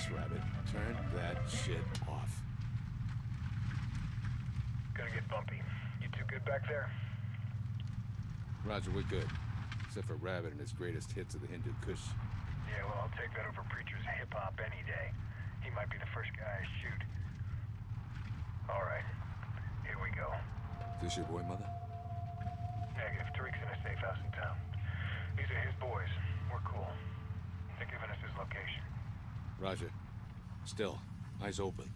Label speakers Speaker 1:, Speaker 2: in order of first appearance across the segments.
Speaker 1: Christ, Rabbit. Turn that shit off.
Speaker 2: Gonna get bumpy. You two good back there?
Speaker 1: Roger, we're good. Except for Rabbit and his greatest hits of the Hindu Kush.
Speaker 2: Yeah, well, I'll take that over Preacher's hip-hop any day. He might be the first guy I shoot. All right. Here we go.
Speaker 1: Is this your boy, Mother?
Speaker 2: Negative. Tariq's in a safe house in town. These are his boys. We're cool. They're giving us his location.
Speaker 1: Roger. Still. Eyes open.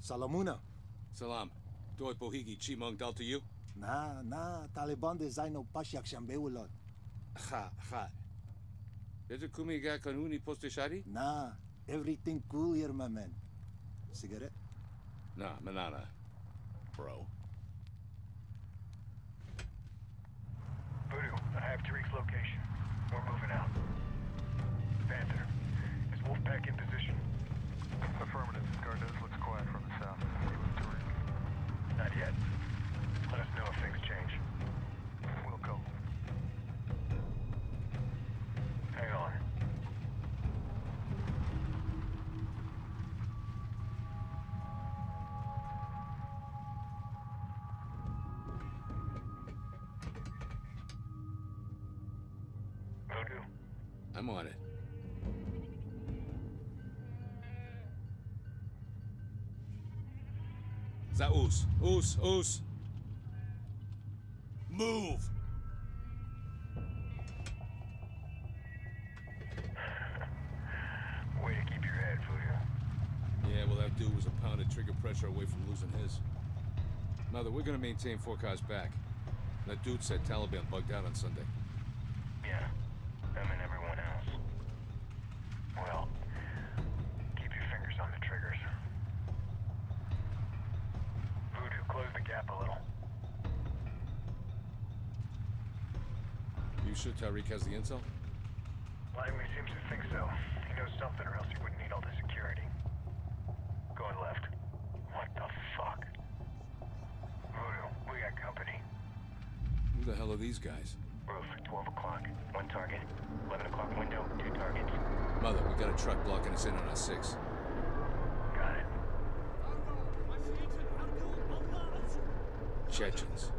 Speaker 3: Salamuna.
Speaker 1: Salam. Doi Bohigi Chimong Dal to you?
Speaker 3: Na, na, Taliban de zaino pasyak shambeulot.
Speaker 1: Ha, ha. Better kumiga kanuni postishari?
Speaker 3: Na, everything cool here, my man. Cigarette?
Speaker 1: Nah, manana. Bro.
Speaker 2: Voodoo, I have Tariq's location. We're moving out. Panther, is Wolfpack in
Speaker 1: Za Oos. Oos, Oos. Move!
Speaker 2: way to keep your head, Voodoo.
Speaker 1: Yeah, well, that dude was a pound of trigger pressure away from losing his. Mother, we're gonna maintain four cars back. That dude said Taliban bugged out on Sunday.
Speaker 2: Yeah, them and everyone else. Well, keep your fingers on the triggers. Voodoo, close the gap a little.
Speaker 1: You has the intel?
Speaker 2: Lively seems to think so. He knows something or else he wouldn't need all the security. Going left. What the fuck? Voodoo, we got company.
Speaker 1: Who the hell are these guys?
Speaker 2: Roof, 12 o'clock. One target. 11 o'clock window, two targets.
Speaker 1: Mother, we got a truck blocking us in on our six.
Speaker 2: Got it.
Speaker 1: Chechens.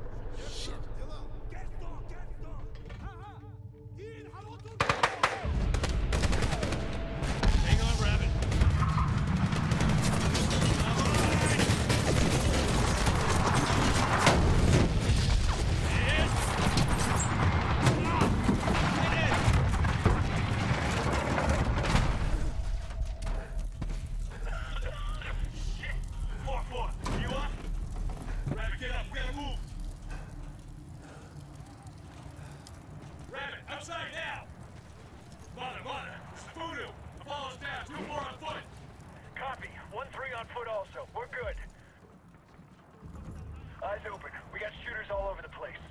Speaker 2: Open. We got shooters all over the place.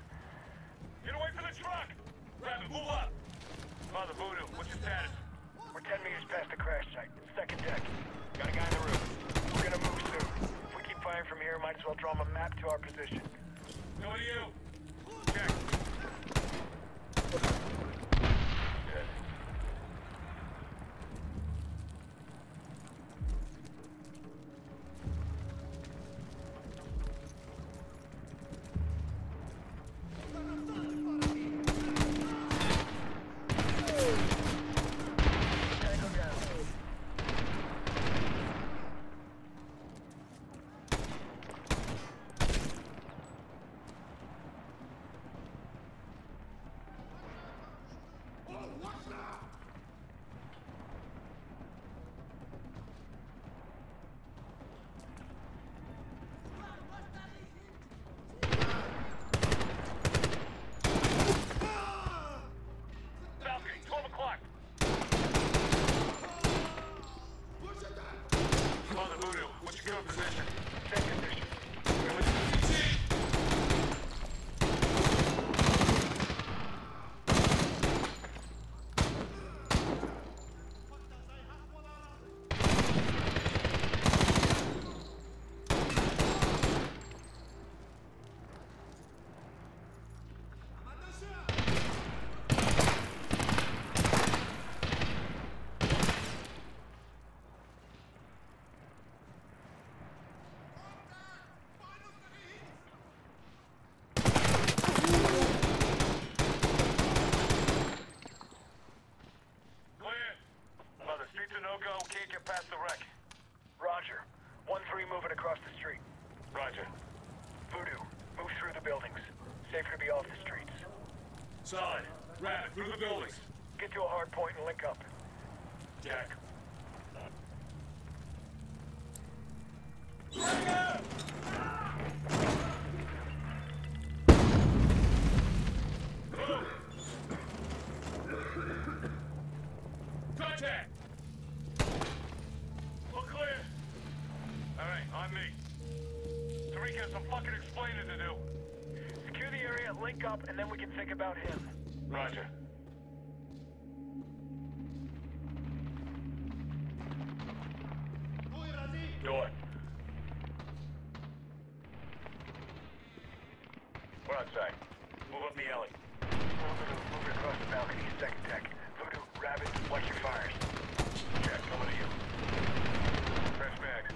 Speaker 4: Get away from the truck. Rabbit, move up. Mother, Voodoo, what's your status?
Speaker 2: We're 10 meters past the crash site. Second deck.
Speaker 4: Got a guy in the roof.
Speaker 2: We're gonna move soon. If we keep firing from here, might as well draw 'em a map to our position.
Speaker 4: Go to you. Solid. Rabbit, through the buildings.
Speaker 2: Get to a hard point and link up.
Speaker 4: Jack. Contact!
Speaker 2: All clear.
Speaker 4: All right, on me. Tariq has some fucking explaining to do.
Speaker 2: Secure the area, link up, and then we can think about him.
Speaker 4: Outside. Move up the alley.
Speaker 2: Moving across the balcony, second deck. Voodoo, Rabbit, watch your fires.
Speaker 4: Jack, coming to you. Fresh bags.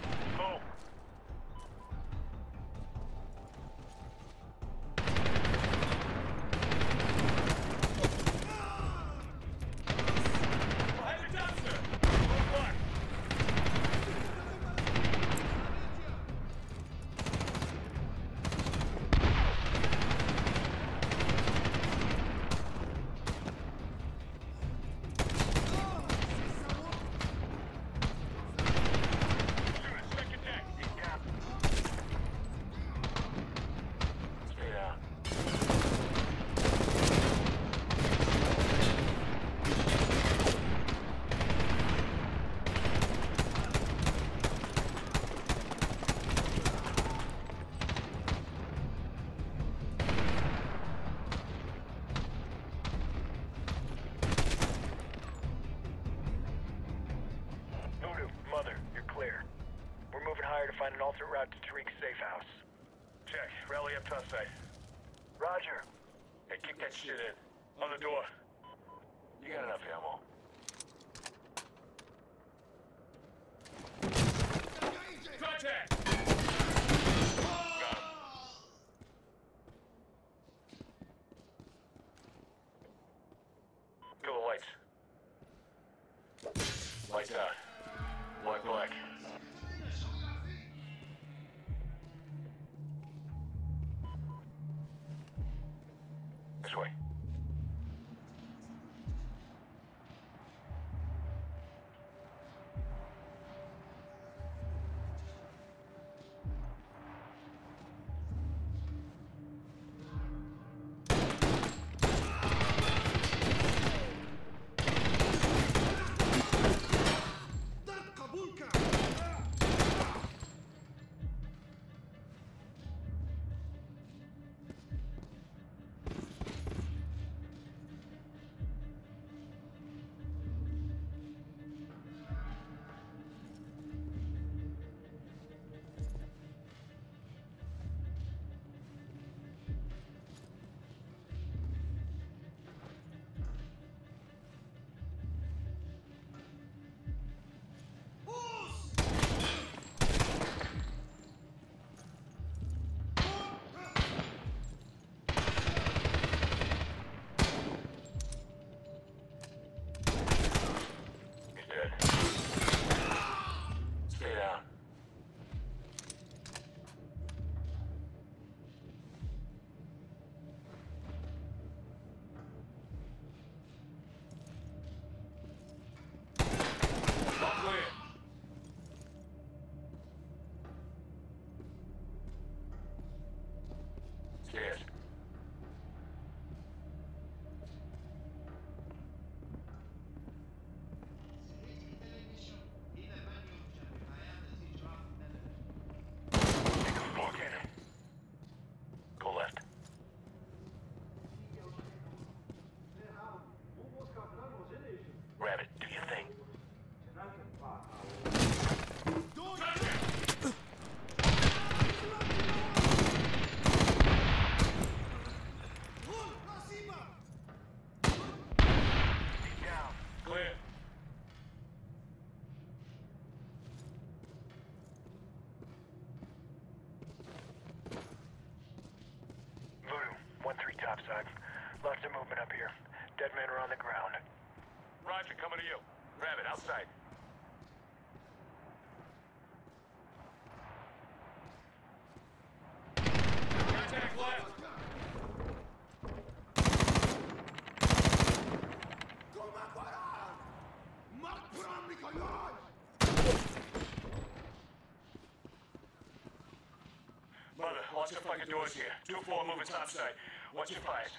Speaker 2: Lots of
Speaker 4: fucking doors here. Two four moving stop side. What's your five?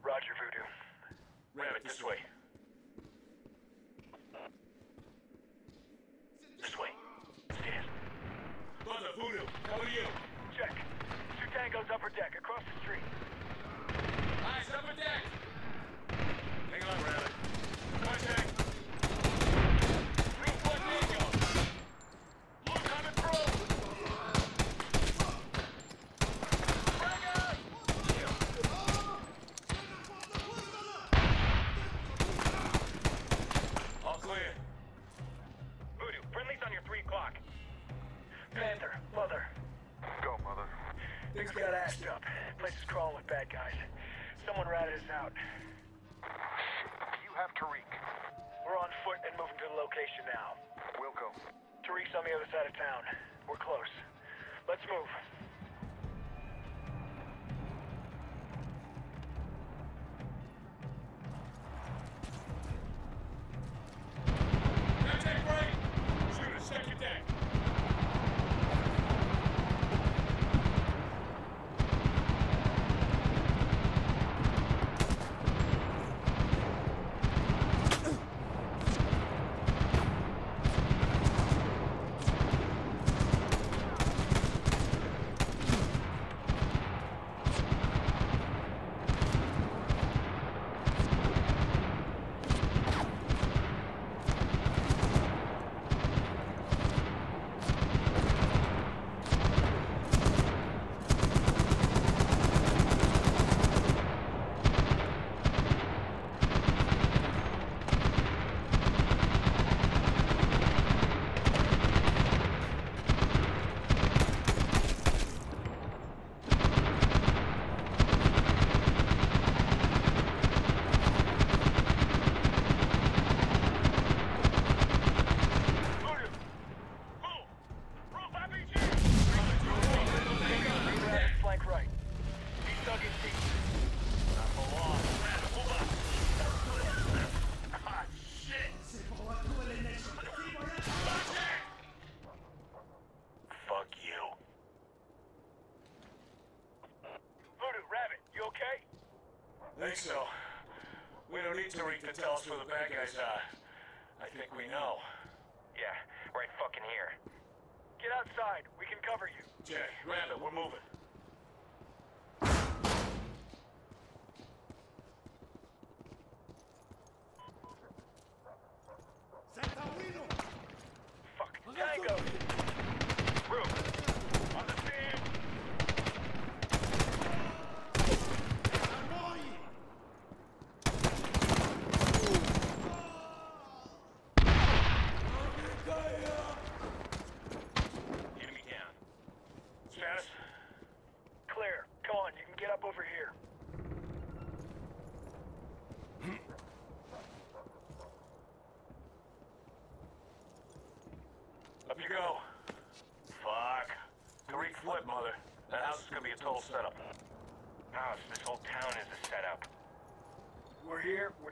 Speaker 2: Roger, Voodoo.
Speaker 4: Rabbit, this way. This way. Stand. Brother Voodoo, how are you?
Speaker 2: Check. Two tangos upper deck, across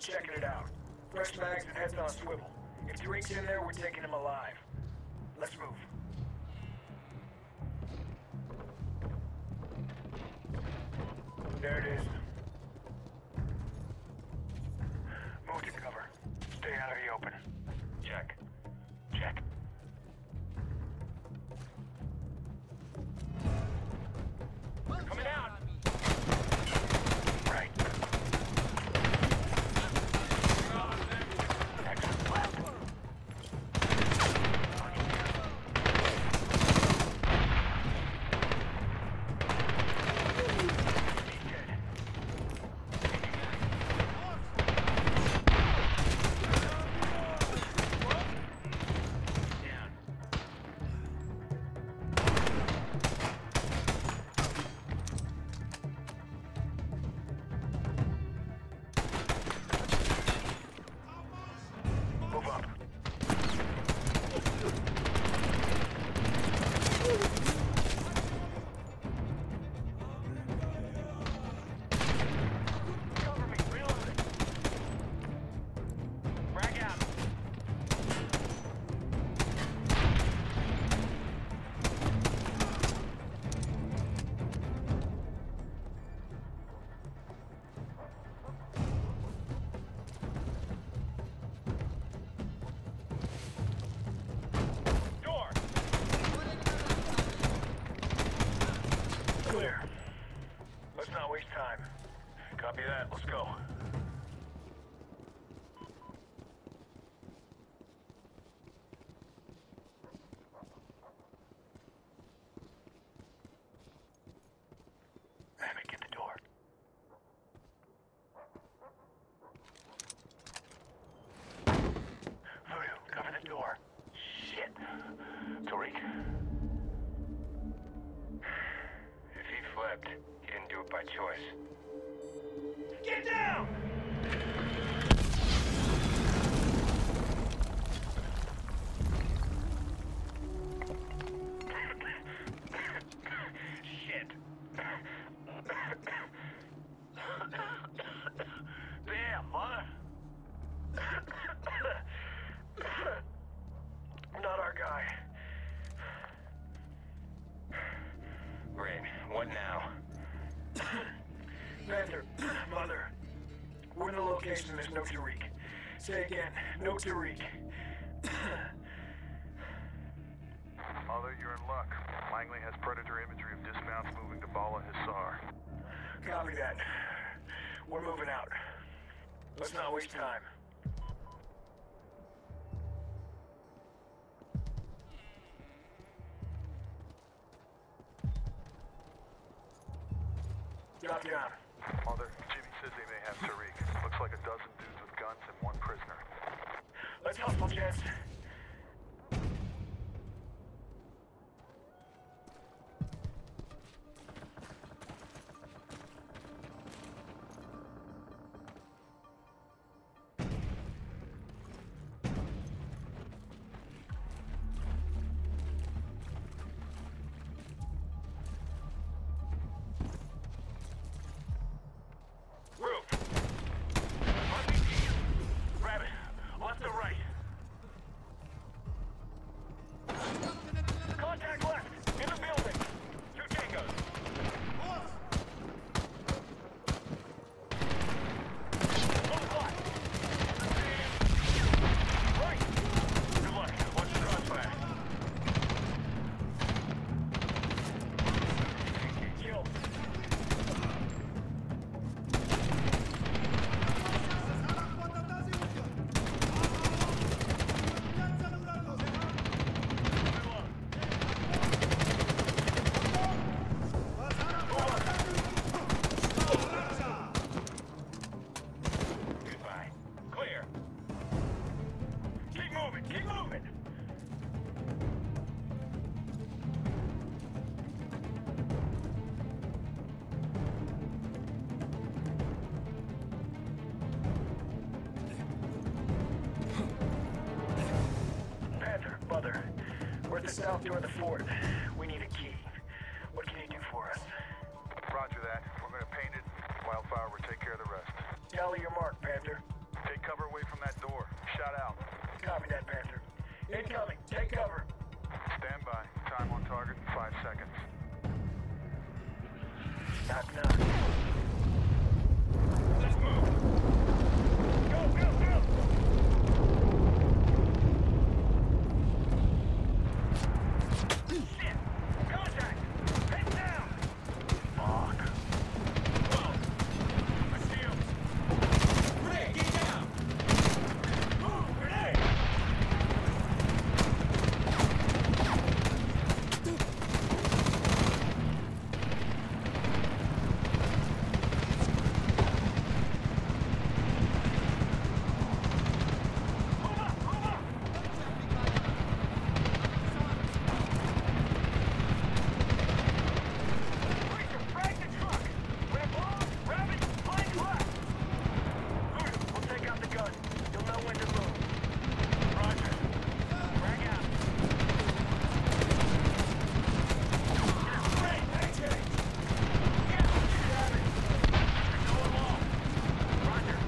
Speaker 2: checking it out. Fresh bags and heads on swivel. If Drake's in there, we're taking him alive. Let's move. There it is. Move to cover. Stay out of here. Choice. Say again, no Tariq.
Speaker 5: Mother, you're in luck. Langley has predator imagery of dismounts moving to Bala Hissar.
Speaker 2: Copy that. We're moving out. Let's not waste time. The south door of the fort. We need a key. What can you do for us?
Speaker 5: Roger that. We're gonna paint it. Wildfire will take care of the rest.
Speaker 2: Tally your mark, Panther.
Speaker 5: Take cover away from that door. Shout out.
Speaker 2: Copy that, Panther. Incoming. Take cover.
Speaker 5: Stand by. Time on target in five seconds.
Speaker 2: Knock, knock. Let's move. Go, go, go. Shit. Contact. Head down. Fuck. Whoa. I see him. Grenade, get down. Move, grenade. Move up, move up. Preacher, frag the truck. Ramp on, rabbit, flank left. Voodoo, we'll take out the gun. You'll know when to move. Roger. Frag out. Great, AJ. Yeah, rabbit. Go along. Roger.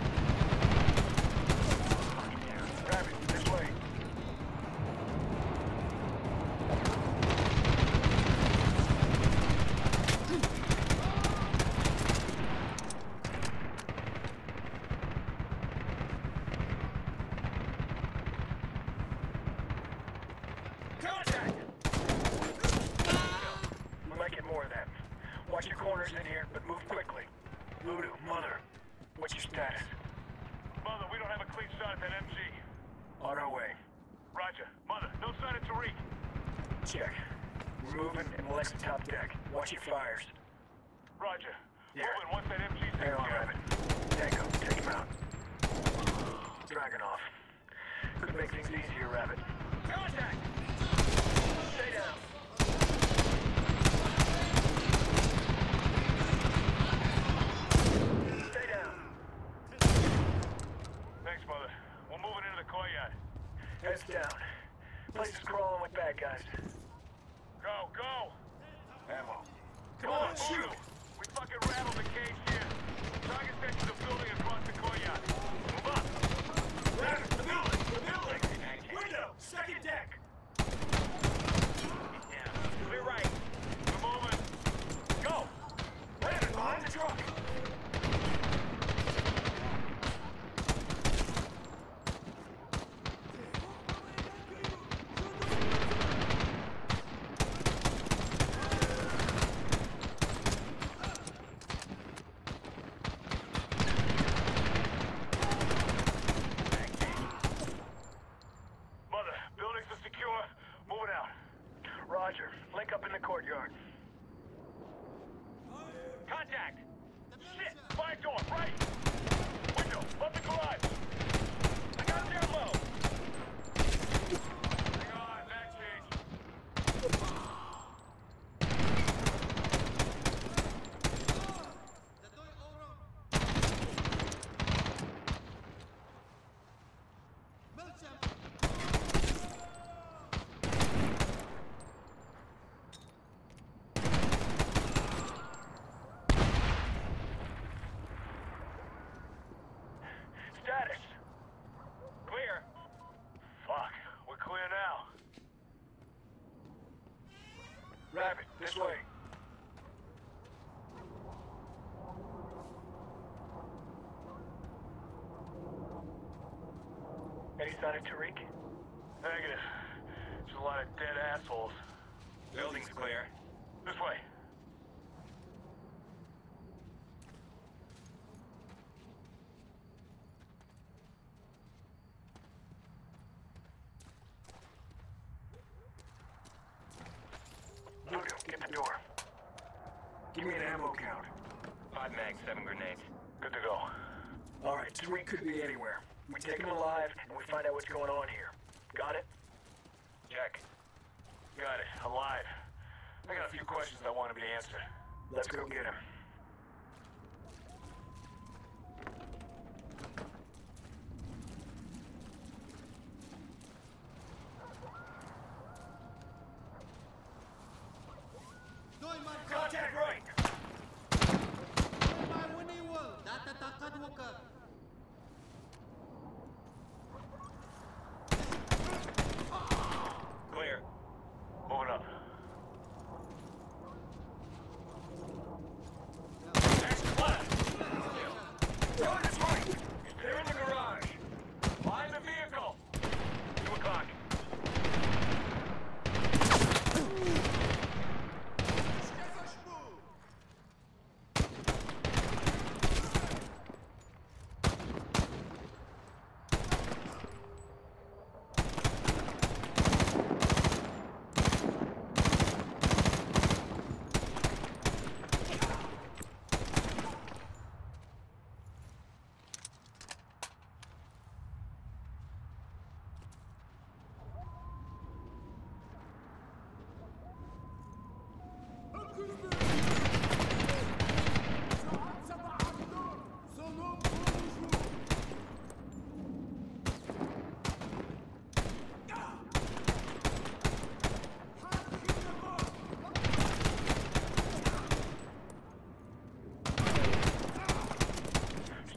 Speaker 2: Rabbit, this way. Contact! We might get more of them. Watch your corners in here, but move quickly. Voodoo, Mother, what's your status?
Speaker 4: Mother, we don't have a clean shot at that MG.
Speaker 2: On our way.
Speaker 4: Roger. Mother, no sign of Tariq.
Speaker 2: Check. We're moving and we'll exit top deck. Watch your fires.
Speaker 4: Roger.
Speaker 2: Yeah.
Speaker 4: Moving once that MG's
Speaker 2: Rabbit. Tango, take him out. Dragon off. Could make things easier, Rabbit.
Speaker 6: Contact!
Speaker 2: Stay down. Stay down.
Speaker 4: Thanks, Mother. We're moving into the courtyard.
Speaker 2: Heads down. Place is crawling with bad guys.
Speaker 4: Go, go!
Speaker 2: Ammo.
Speaker 4: Come on, shoot! We fucking rattled the cage here. Target section the building across the courtyard. Move up!
Speaker 6: Rabbit, the building! The building! Window! Second deck!
Speaker 4: Clear right. We're moving. Go!
Speaker 2: Rabbit, behind the truck.
Speaker 4: Mother, buildings are secure. Moving out.
Speaker 2: Roger. Link up in the courtyard.
Speaker 4: Contact! Shit! Fire door, right! Window, up the garage! I got their low! Hang on, backstage.
Speaker 2: Status.
Speaker 4: Clear. Fuck, we're clear now.
Speaker 2: Rabbit, this way. Any sign Tariq?
Speaker 4: Negative. Just a lot of dead assholes.
Speaker 6: Building's clear.
Speaker 4: This way.
Speaker 2: Voodoo, get the door. Give me an ammo count.
Speaker 6: Five mags, seven grenades.
Speaker 4: Good to go.
Speaker 2: All right, Tariq could be anywhere. We take him alive, and we find out what's going on here. Got it?
Speaker 4: Jack. Got it. Alive. I got a few questions I want to be answered.
Speaker 2: Let's go get him.
Speaker 4: Contact right!
Speaker 6: Clear.
Speaker 4: Moving up.
Speaker 6: Next left!
Speaker 4: Target's right! They're in the garage. Find the vehicle. Two o'clock.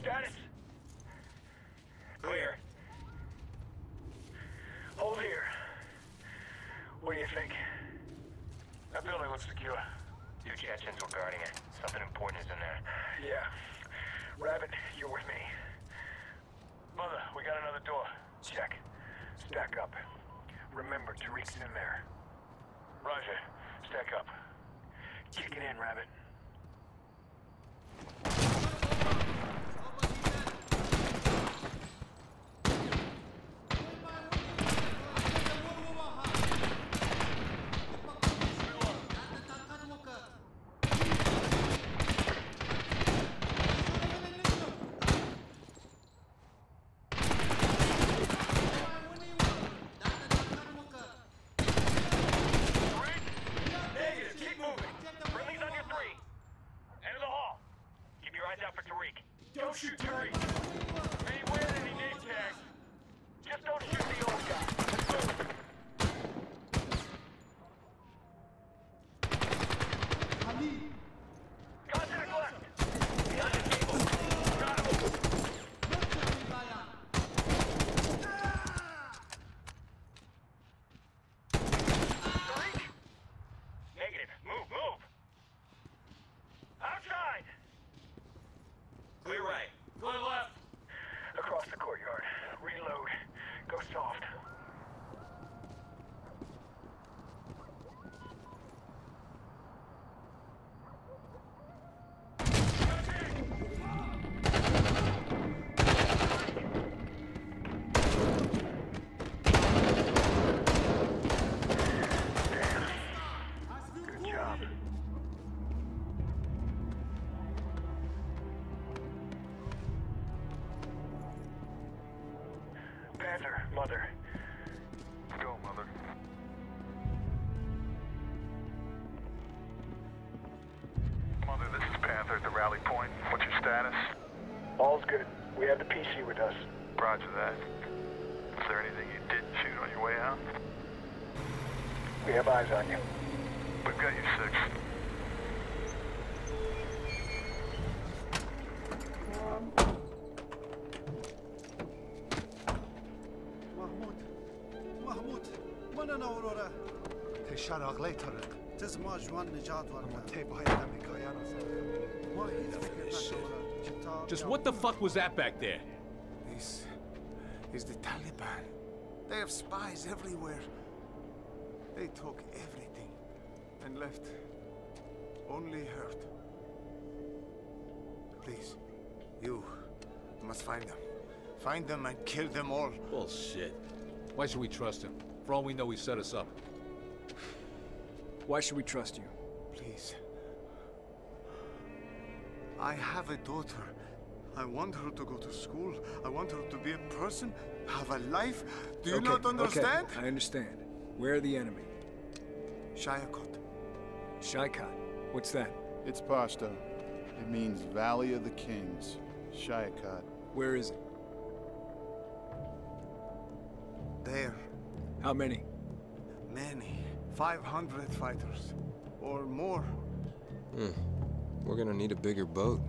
Speaker 2: Status?
Speaker 6: Clear.
Speaker 2: Hold here. What do you think?
Speaker 4: Secure.
Speaker 6: Two Chechens were guarding it. Something important is in there.
Speaker 2: Yeah. Rabbit, you're with me.
Speaker 4: Mother, we got another door.
Speaker 2: Check. Stack up. Remember, Tariq's in there.
Speaker 4: Roger. Stack up.
Speaker 2: Kick it in, Rabbit.
Speaker 4: Don't shoot Tariq. Ain't any name tags.
Speaker 2: Just don't shoot the old guy. eyes on you.
Speaker 7: We've got you six.
Speaker 8: محمود محمود من اورورا
Speaker 9: تشار اغلی طرق
Speaker 8: تز ما جوان نجات
Speaker 9: اما
Speaker 8: ورکا
Speaker 9: تی باید امریکایان آزاد
Speaker 8: ما هیچ فکر نکنم
Speaker 1: Just what the fuck was that back there?
Speaker 9: This is the Taliban. They have spies everywhere. They took everything and left only hurt. Please, you must find them. Find them and kill them all.
Speaker 1: Bullshit. Why should we trust him? For all we know, he set us up.
Speaker 10: Why should we trust you?
Speaker 9: Please. I have a daughter. I want her to go to school. I want her to be a person, have a life. Do you
Speaker 10: Okay,
Speaker 9: not understand?
Speaker 10: Okay, I understand. Where are the enemy?
Speaker 9: Shayakot.
Speaker 10: Shaikat. What's that?
Speaker 11: It's Pashto. It means Valley of the Kings. Shayakat.
Speaker 10: Where is it?
Speaker 9: There.
Speaker 10: How many?
Speaker 9: Many. 500 fighters. Or more. Hmm.
Speaker 12: We're gonna need a bigger boat.